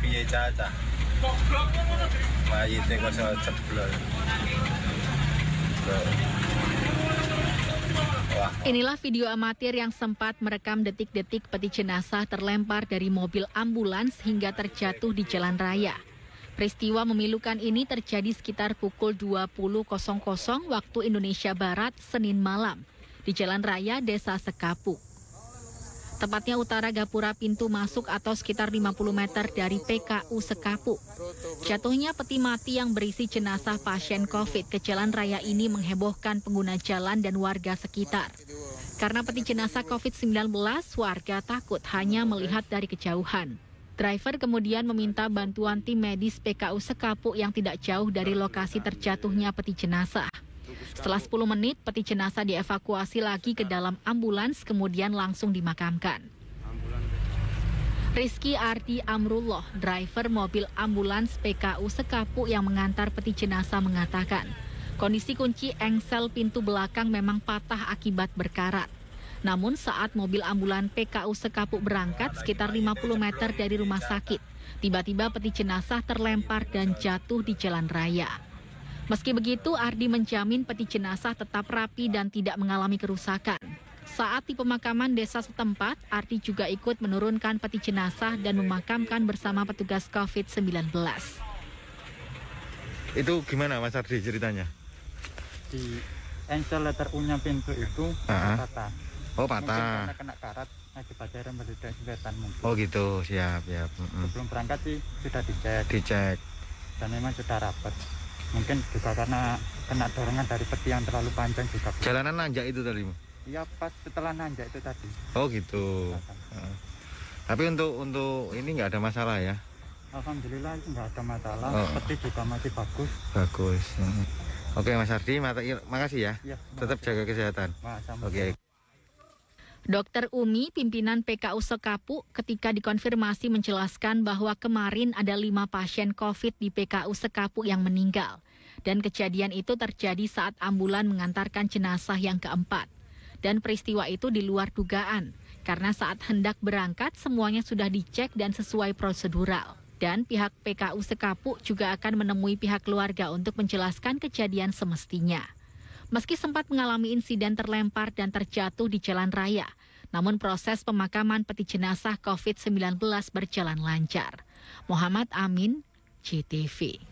piye caca. Wah, Inilah video amatir yang sempat merekam detik-detik peti jenazah terlempar dari mobil ambulans hingga terjatuh di jalan raya. Peristiwa memilukan ini terjadi sekitar pukul 20.00 waktu Indonesia Barat Senin malam di Jalan Raya Desa Sekapu. Tepatnya utara gapura pintu masuk atau sekitar 50 meter dari PKU Sekapu. Jatuhnya peti mati yang berisi jenazah pasien COVID ke jalan raya ini menghebohkan pengguna jalan dan warga sekitar. Karena peti jenazah COVID-19, warga takut hanya melihat dari kejauhan. Driver kemudian meminta bantuan tim medis PKU Sekapu yang tidak jauh dari lokasi terjatuhnya peti jenazah. Setelah 10 menit, peti jenazah dievakuasi lagi ke dalam ambulans kemudian langsung dimakamkan. Rizky Ardi Amrullah, driver mobil ambulans PKU Sekapu yang mengantar peti jenazah mengatakan, kondisi kunci engsel pintu belakang memang patah akibat berkarat. Namun saat mobil ambulan PKU Sekapu berangkat sekitar 50 meter dari rumah sakit, tiba-tiba peti jenazah terlempar dan jatuh di jalan raya. Meski begitu, Ardi menjamin peti jenazah tetap rapi dan tidak mengalami kerusakan. Saat di pemakaman desa setempat, Ardi juga ikut menurunkan peti jenazah dan memakamkan bersama petugas COVID-19. Itu gimana Mas Ardi ceritanya? di engsel letter U-nya pintu itu Ah. patah. Oh Mungkin patah. karena kena karat akibatnya rem meledak sempetan mungkin. Oh gitu, siap, siap. Mm-mm. Sebelum berangkat sih sudah dicek Dicek. dan memang sudah rapat. Mungkin juga karena kena dorongan dari peti yang terlalu panjang juga. Jalanan nanjak itu tadi. Iya pas setelah nanjak itu tadi. Oh gitu. Heeh. Tapi untuk untuk ini nggak ada masalah ya? Alhamdulillah nggak ada masalah. Oh. Peti juga masih bagus. Bagus. Mm. Oke Mas Ardi, makasih ya. Ya, Tetap jaga kesehatan. Oke. Dokter Umi, pimpinan PKU Sekapu, ketika dikonfirmasi menjelaskan bahwa kemarin ada lima pasien COVID di PKU Sekapu yang meninggal. Dan kejadian itu terjadi saat ambulan mengantarkan jenazah yang keempat. Dan peristiwa itu di luar dugaan, karena saat hendak berangkat semuanya sudah dicek dan sesuai prosedural. Dan pihak PKU Sekapu juga akan menemui pihak keluarga untuk menjelaskan kejadian semestinya. Meski sempat mengalami insiden terlempar dan terjatuh di jalan raya, namun proses pemakaman peti jenazah COVID-19 berjalan lancar. Muhammad Amin, GTV.